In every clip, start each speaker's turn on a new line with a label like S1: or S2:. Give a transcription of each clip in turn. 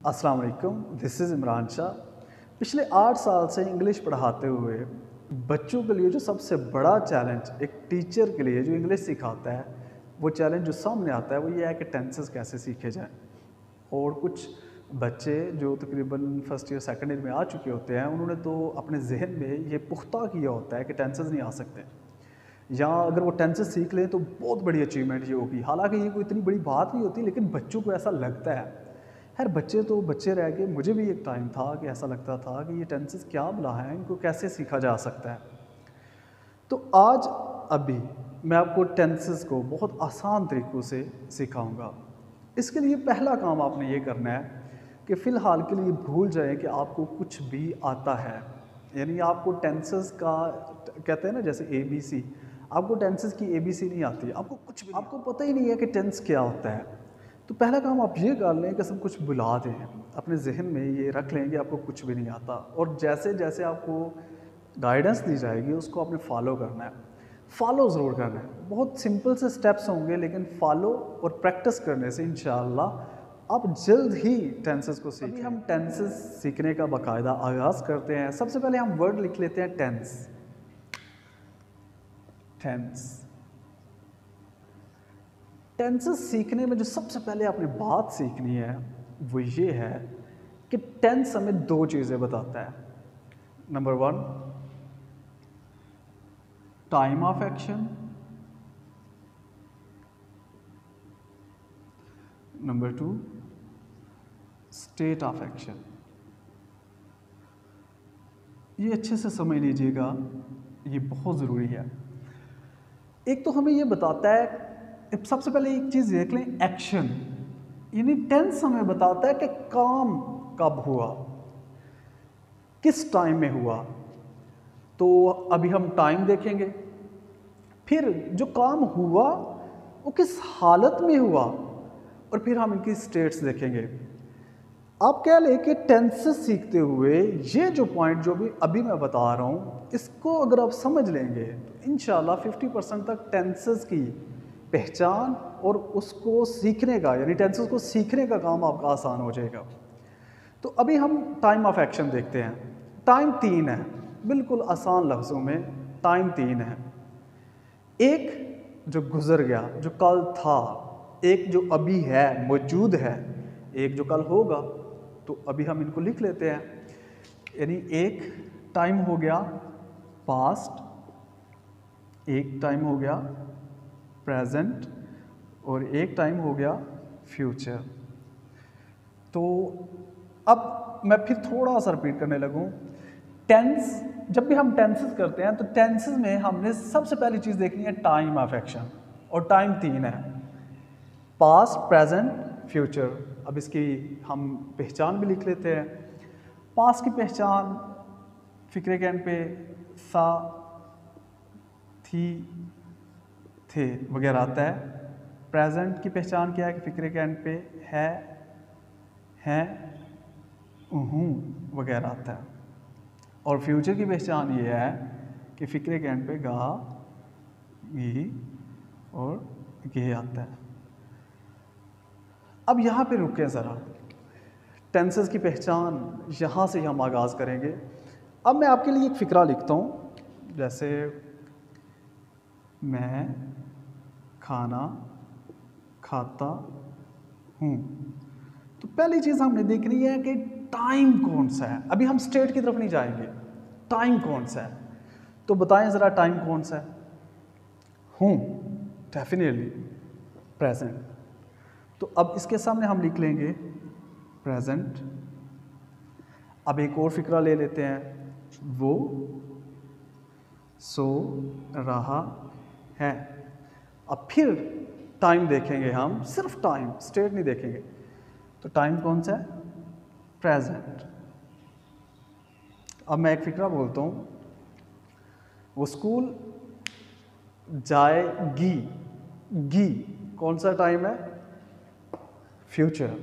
S1: अस्सलाम वालेकुम this is Imran Shah पिछले आठ साल से इंग्लिश पढ़ाते हुए बच्चों के लिए जो सबसे बड़ा चैलेंज एक टीचर के लिए जो इंग्लिश सिखाता है, वो चैलेंज जो सामने आता है, वो ये है कि टेंसेस कैसे सीखे जाएँ। और कुछ बच्चे जो तकरीबन फ़र्स्ट ईयर सेकेंड ईयर में आ चुके होते हैं, उन्होंने तो अपने जहन में ये पुख्ता किया होता है कि टेंसेस नहीं आ सकते। या अगर वो टेंसेस सीख लें तो बहुत बड़ी अचीवमेंट ये होगी। हालाँकि ये कोई इतनी बड़ी बात नहीं होती, लेकिन बच्चों को ऐसा लगता है। खैर बच्चे तो बच्चे रह गए। मुझे भी एक टाइम था कि ऐसा लगता था कि ये टेंसेस क्या बुला है इनको कैसे सीखा जा सकता है? तो आज अभी मैं आपको टेंसेस को बहुत आसान तरीक़ों से सिखाऊँगा। इसके लिए पहला काम आपने ये करना है कि फ़िलहाल के लिए भूल जाएँ कि आपको कुछ भी आता है। यानी आपको टेंसेस का कहते हैं ना जैसे ए बी सी आपको टेंसेस की ए बी सी नहीं आती। आपको कुछ भी आपको पता ही नहीं है कि टेंस क्या होता है। तो पहला काम आप ये कर लें कि सब कुछ बुला दें। अपने जहन में ये रख लें कि आपको कुछ भी नहीं आता। और जैसे जैसे आपको गाइडेंस दी जाएगी, उसको आपने फॉलो करना है। फॉलो ज़रूर करना है। बहुत सिंपल से स्टेप्स होंगे, लेकिन फॉलो और प्रैक्टिस करने से इन आप जल्द ही टेंसेस को सीखें। हम टेंसेस सीखने का बाकायदा आगाज़ करते हैं। सबसे पहले हम वर्ड लिख लेते हैं टेंस टेंस टेंसेस सीखने में जो सबसे पहले आपने बात सीखनी है, वो ये है कि टेंस हमें दो चीज़ें बताता है। Number one time of action number two state of action ये अच्छे से समझ लीजिएगा, ये बहुत ज़रूरी है। एक तो हमें ये बताता है सबसे पहले एक चीज़ देख लें एक्शन यानी टेंस हमें बताता है कि काम कब हुआ, किस टाइम में हुआ। तो अभी हम टाइम देखेंगे। फिर जो काम हुआ, वो किस हालत में हुआ, और फिर हम इनकी स्टेट्स देखेंगे। आप कह लें कि टेंसेस सीखते हुए, ये जो पॉइंट जो भी अभी मैं बता रहा हूँ, इसको अगर आप समझ लेंगे तो इन 50 परसेंट तक टेंसेस की पहचान और उसको सीखने का, यानी टेंसेस को सीखने का काम आपका आसान हो जाएगा। तो अभी हम टाइम ऑफ़ एक्शन देखते हैं। टाइम तीन है। बिल्कुल आसान लफ्ज़ों में टाइम तीन है। एक जो गुज़र गया, जो कल था, एक जो अभी है, मौजूद है, एक जो कल होगा तो अभी हम इनको लिख लेते हैं। यानी एक टाइम हो गया पास्ट एक टाइम हो गया प्रेजेंट और एक टाइम हो गया फ्यूचर। तो अब मैं फिर थोड़ा सा रिपीट करने लगूँ। टेंस जब भी हम टेंसेस करते हैं तो टेंसेस में हमने सबसे पहली चीज़ देखनी है टाइम ऑफ़ एक्शन और टाइम तीन है। पास्ट प्रेजेंट फ्यूचर अब इसकी हम पहचान भी लिख लेते हैं। पास्ट की पहचान, फिक्रे कैन पे सा, थी थे वगैरह आता है। प्रेजेंट की पहचान क्या है कि फ़िक्र के एंड पे है, हैं, हूँ वगैरह आता है। और फ्यूचर की पहचान ये है कि फ़िक्र के एंड पे गा, गी और गे आता है। अब यहाँ पे रुके ज़रा। टेंसेस की पहचान यहाँ से हम आगाज़ करेंगे। अब मैं आपके लिए एक फ़िक्रा लिखता हूँ। जैसे मैं खाना, खाता हूँ। तो पहली चीज़ हमने देखनी है कि टाइम कौन सा है। अभी हम स्टेट की तरफ़ नहीं जाएँगे। टाइम कौन सा है? तो बताएँ ज़रा टाइम कौन सा है। हूँ डेफिनेटली प्रेजेंट तो अब इसके सामने हम लिख लेंगे प्रेजेंट अब एक और फिक्रा ले लेते हैं। वो सो रहा है। अब फिर टाइम देखेंगे हम, सिर्फ़ टाइम स्टेट नहीं देखेंगे। तो टाइम कौन सा है? प्रेजेंट अब मैं एक फिक्रा बोलता हूँ, वो स्कूल जाएगी, गी। कौन सा टाइम है? फ्यूचर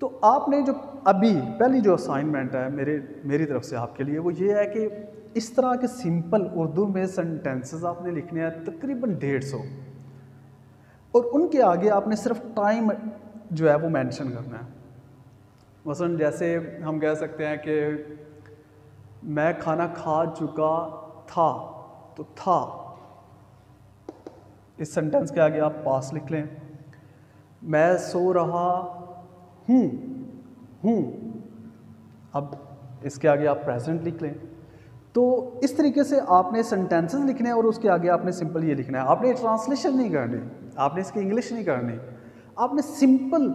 S1: तो आपने जो अभी, पहली जो असाइनमेंट है मेरे, मेरी तरफ़ से आपके लिए, वो ये है कि इस तरह के सिंपल उर्दू में सेंटेंसेस आपने लिखने हैं तकरीबन डेढ़ सौ। और उनके आगे आपने सिर्फ़ टाइम जो है वो मेंशन करना है। मसलन जैसे हम कह सकते हैं कि मैं खाना खा चुका था तो था। इस सेंटेंस के आगे आप पास लिख लें। मैं सो रहा हूँ हूँ। अब इसके आगे आप प्रेजेंट लिख लें। तो इस तरीके से आपने सेंटेंसेस लिखने हैं और उसके आगे आपने सिंपल ये लिखना है। आपने ट्रांसलेशन नहीं करनी। आपने इसकी इंग्लिश नहीं करनी। आपने सिंपल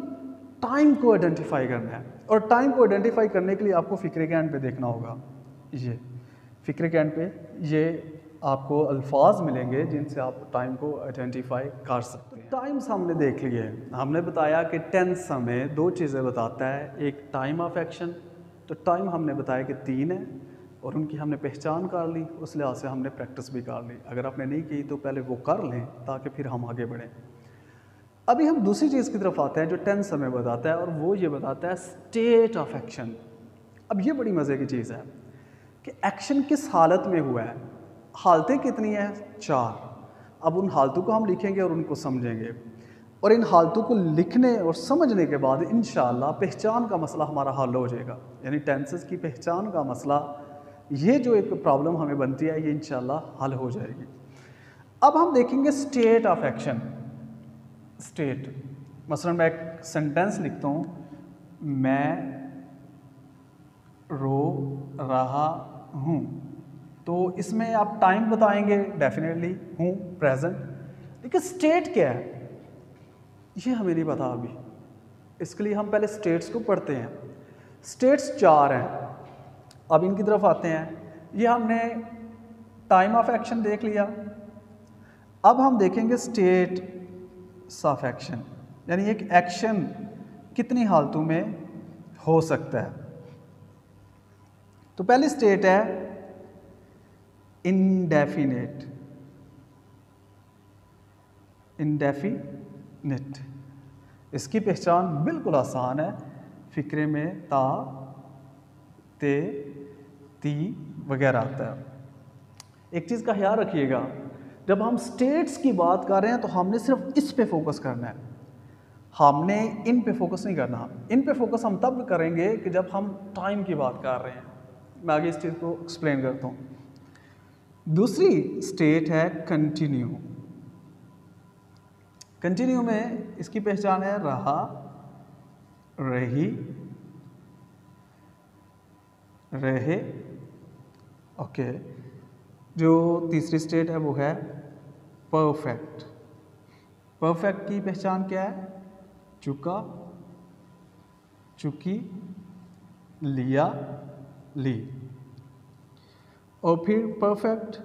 S1: टाइम को आइडेंटिफाई करना है। और टाइम को आइडेंटिफाई करने के लिए आपको फ़िक्र के एंड पे देखना होगा। ये, फ़िक्र के एंड पे ये आपको अल्फाज मिलेंगे जिनसे आप टाइम को आइडेंटिफाई कर सकते हैं। टाइम्स हमने देख लिए हमने बताया कि टेंस हमें दो चीज़ें बताता है। एक टाइम ऑफ़ एक्शन तो टाइम हमने बताया कि तीन है। और उनकी हमने पहचान कर ली, उस लिहाज से हमने प्रैक्टिस भी कर ली। अगर आपने नहीं की तो पहले वो कर लें ताकि फिर हम आगे बढ़ें। अभी हम दूसरी चीज़ की तरफ़ आते हैं जो टेंस हमें बताता है और वो ये बताता है स्टेट ऑफ़ एक्शन अब ये बड़ी मज़े की चीज़ है कि एक्शन किस हालत में हुआ है? हालतें कितनी हैं? चार। अब उन हालतों को हम लिखेंगे और उनको समझेंगे। और इन हालतों को लिखने और समझने के बाद इन पहचान का मसला हमारा हल हो जाएगा। यानी टेंसेस की पहचान का मसला ये जो एक प्रॉब्लम हमें बनती है, ये इन हल हो जाएगी। अब हम देखेंगे स्टेट ऑफ़ एक्शन स्टेट मसलन मैं एक सेंटेंस लिखता हूँ। मैं रो रहा हूँ। तो इसमें आप टाइम बताएँगे डेफिनेटली हूँ प्रेजेंट लेकिन स्टेट क्या है? ये हमें नहीं पता अभी। इसके लिए हम पहले स्टेट्स को पढ़ते हैं। स्टेट्स चार हैं। अब इनकी तरफ़ आते हैं। ये हमने टाइम ऑफ़ एक्शन देख लिया। अब हम देखेंगे स्टेट ऑफ़ एक्शन यानी एक एक्शन कितनी हालतों में हो सकता है। तो पहली स्टेट है indefinite indefinite इसकी पहचान बिल्कुल आसान है। फ़िक्रे में ता ते, ती वगैरह आता है। एक चीज़ का ख्याल रखिएगा, जब हम स्टेट्स की बात कर रहे हैं तो हमने सिर्फ़ इस पे फोकस करना है। हमने इन पे फोकस नहीं करना। इन पे फोकस हम तब करेंगे कि जब हम टाइम की बात कर रहे हैं। मैं आगे इस चीज़ को एक्सप्लेन करता हूँ। दूसरी स्टेट है कंटिन्यू कंटिन्यू में इसकी पहचान है रहा, रही रहे। ओके जो तीसरी स्टेट है वो है परफेक्ट परफेक्ट की पहचान क्या है? चुका, चुकी, लिया, ली. और फिर परफेक्ट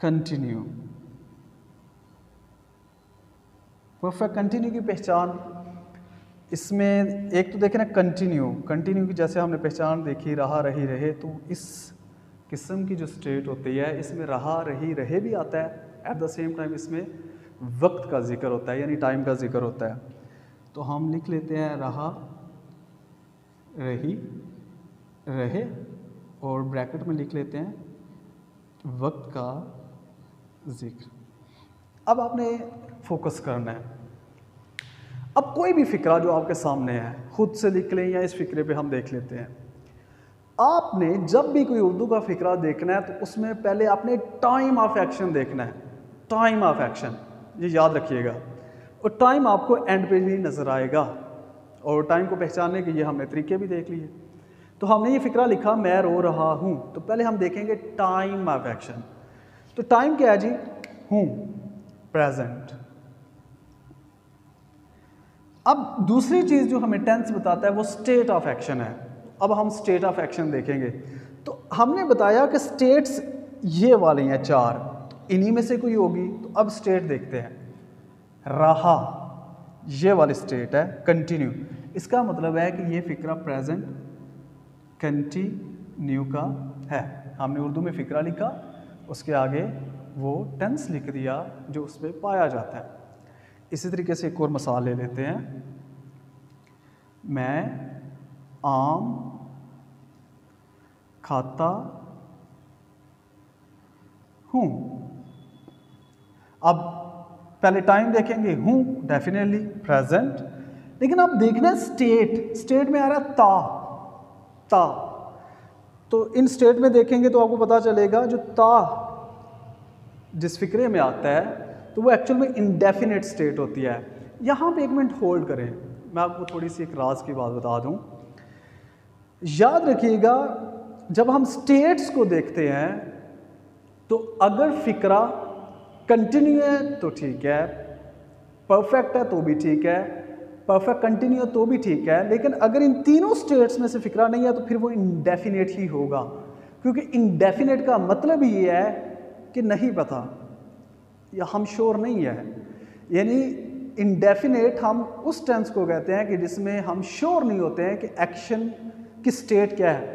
S1: कंटिन्यू परफेक्ट कंटिन्यू की पहचान इसमें एक तो देखें ना कंटिन्यू कंटिन्यू की जैसे हमने पहचान देखी, रहा रही रहे तो इस किस्म की जो स्टेट होती है, इसमें रहा रही रहे भी आता है एट द सेम टाइम इसमें वक्त का ज़िक्र होता है, यानी टाइम का ज़िक्र होता है। तो हम लिख लेते हैं, रहा रही रहे, और ब्रैकेट में लिख लेते हैं, वक्त का ज़िक्र। अब आपने फोकस करना है। अब कोई भी फ़िक्रा जो आपके सामने है, खुद से लिख लें या इस फ़िक्रे पे हम देख लेते हैं। आपने जब भी कोई उर्दू का फ़िक्रा देखना है तो उसमें पहले आपने टाइम ऑफ़ एक्शन देखना है। टाइम ऑफ़ एक्शन ये याद रखिएगा। और टाइम आपको एंड पे भी नज़र आएगा। और टाइम को पहचानने के ये हमने तरीके भी देख लिए। तो हमने ये फिक्रा लिखा, मैं रो रहा हूँ। तो पहले हम देखेंगे टाइम ऑफ़ एक्शन तो टाइम क्या है जी? हूँ प्रेजेंट अब दूसरी चीज़ जो हमें टेंस बताता है, वो स्टेट ऑफ़ एक्शन है। अब हम स्टेट ऑफ़ एक्शन देखेंगे। तो हमने बताया कि स्टेट्स ये वाले हैं, चार। इन्हीं में से कोई होगी तो अब स्टेट देखते हैं। रहा, ये वाली स्टेट है कंटिन्यू इसका मतलब है कि ये फिक्रा प्रेजेंट कंटिन्यू का है। हमने उर्दू में फ़िक्रा लिखा, उसके आगे वो टेंस लिख दिया, जो उस पर पाया जाता है। इसी तरीके से एक और मसाल ले लेते हैं। मैं आम खाता हूँ। अब पहले टाइम देखेंगे हूँ डेफिनेटली प्रेजेंट लेकिन आप देखना स्टेट स्टेट में आ रहा ता ता। तो इन स्टेट में देखेंगे तो आपको पता चलेगा जो ता जिस फिक्रे में आता है तो वो एक्चुअल में इंडेफिनेट स्टेट होती है। यहाँ पे एक मिनट होल्ड करें। मैं आपको थोड़ी सी एक राज की बात बता दूँ। याद रखिएगा, जब हम स्टेट्स को देखते हैं तो अगर फिक्रा कंटिन्यू है तो ठीक है। परफेक्ट है तो भी ठीक है। परफेक्ट कंटिन्यू तो भी ठीक है। लेकिन अगर इन तीनों स्टेट्स में से फिक्रा नहीं है तो फिर वो इंडेफिनेट ही होगा। क्योंकि इंडेफिनेट का मतलब ये है कि नहीं पता। या हम श्योर नहीं है। यानी इंडेफिनेट हम उस टेंस को कहते हैं कि जिसमें हम श्योर नहीं होते हैं कि एक्शन की स्टेट क्या है।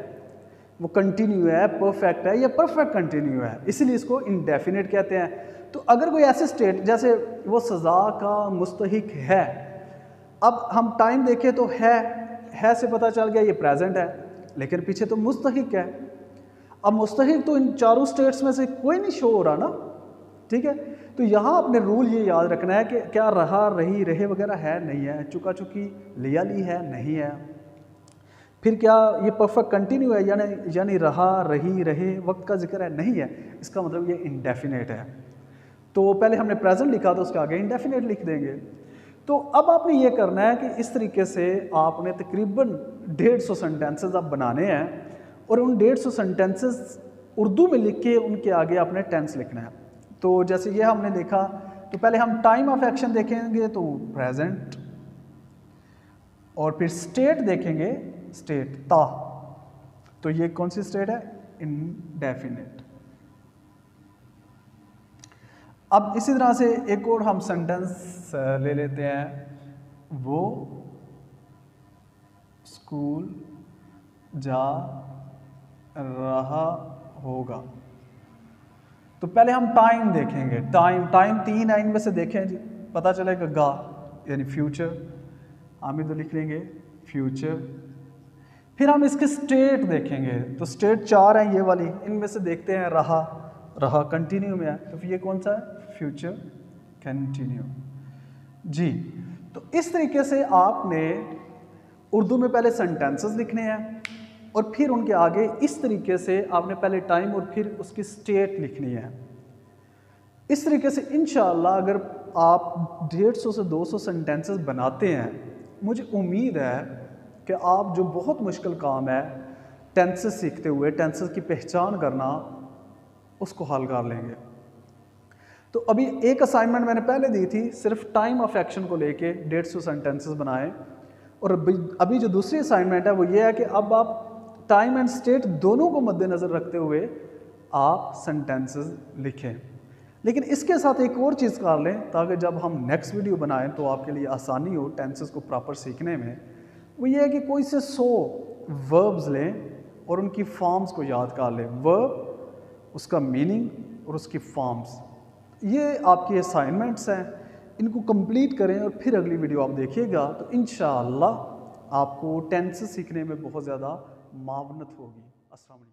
S1: वो कंटिन्यू है परफेक्ट है या परफेक्ट कंटिन्यू है। इसलिए इसको इंडेफिनेट कहते हैं। तो अगर कोई ऐसे स्टेट जैसे वो सज़ा का मुस्तक है, अब हम टाइम देखें तो है है से पता चल गया ये प्रेजेंट है, लेकिन पीछे तो मुस्तक है। अब मुस्तक तो इन चारों स्टेट्स में से कोई नहीं शो हो रहा ना। ठीक है? तो यहाँ अपने रूल ये याद रखना है कि क्या रहा, रही, रहे वगैरह है, नहीं है। चुका चुकी लिया ली है, नहीं है। फिर क्या ये परफेक्ट कंटिन्यू है? यानी यानी रहा, रही, रहे, वक्त का ज़िक्र है, नहीं है। इसका मतलब ये इंडेफिनेट है। तो पहले हमने प्रेजेंट लिखा था, उसके आगे इंडेफिनेट लिख देंगे। तो अब आपने ये करना है कि इस तरीके से आपने तकरीबन डेढ़ सौ सेंटेंसेज आप बनाने हैं और उन डेढ़ सौ सेंटेंसेज उर्दू में लिख के उनके आगे आपने टेंस लिखना है। तो जैसे ये हमने देखा तो पहले हम टाइम ऑफ़ एक्शन देखेंगे तो प्रेजेंट और फिर स्टेट देखेंगे स्टेट ता तो ये कौन सी स्टेट है? इनडेफिनेट अब इसी तरह से एक और हम सेंटेंस ले लेते हैं। वो स्कूल जा रहा होगा। तो पहले हम टाइम देखेंगे। टाइम टाइम तीन है इनमें से देखें जी। पता चलेगा गा, यानी फ्यूचर हम तो लिख लेंगे फ्यूचर फिर हम इसके स्टेट देखेंगे। तो स्टेट चार हैं, ये वाली। इनमें से देखते हैं रहा। रहा कंटिन्यू में है। तो ये कौन सा है? फ्यूचर कंटिन्यू जी तो इस तरीके से आपने उर्दू में पहले सेंटेंसेस लिखने हैं। और फिर उनके आगे इस तरीके से आपने पहले टाइम और फिर उसकी स्टेट लिखनी है। इस तरीके से इन अगर आप डेढ़ सौ से दो सौ सेंटेंसेस बनाते हैं, मुझे उम्मीद है कि आप जो बहुत मुश्किल काम है टेंसेस सीखते हुए टेंसेस की पहचान करना, उसको हल कर लेंगे। तो अभी एक असाइनमेंट मैंने पहले दी थी, सिर्फ़ टाइम ऑफ़ एक्शन को लेके डेढ़ सौ सेंटेंसेस बनाएँ। और अभी जो दूसरी असाइनमेंट है, वो ये है कि अब आप टाइम एंड स्टेट दोनों को मद्देनज़र रखते हुए आप सेंटेंसेस लिखें। लेकिन इसके साथ एक और चीज़ कर लें, ताकि जब हम नेक्स्ट वीडियो बनाएँ तो आपके लिए आसानी हो टेंसेस को प्रॉपर सीखने में। वो ये है कि कोई से सौ वर्ब्स लें और उनकी फॉर्म्स को याद कर लें। वर्ब उसका मीनिंग और उसकी फॉर्म्स ये आपकी असाइनमेंट्स हैं। इनको कंप्लीट करें और फिर अगली वीडियो आप देखिएगा तो इन आपको टेंस सीखने में बहुत ज़्यादा मावनत होगी असल